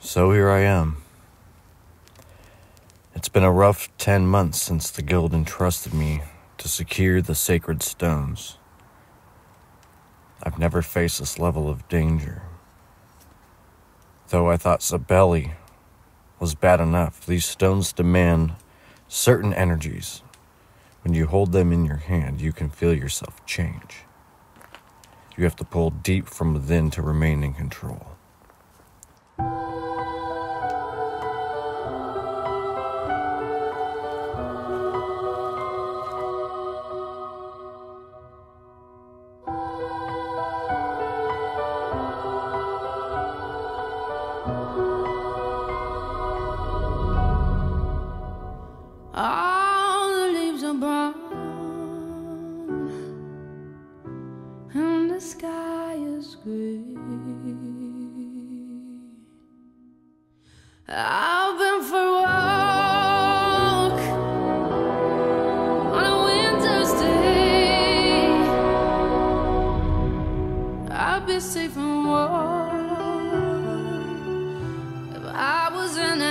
So here I am. It's been a rough 10 months since the guild entrusted me to secure the sacred stones. I've never faced this level of danger. Though I thought Zabelli was bad enough, these stones demand certain energies. When you hold them in your hand, you can feel yourself change. You have to pull deep from within to remain in control. are brown and the sky is gray. I've been for a walk on a winter's day. I'd be safe and warm if I was in. a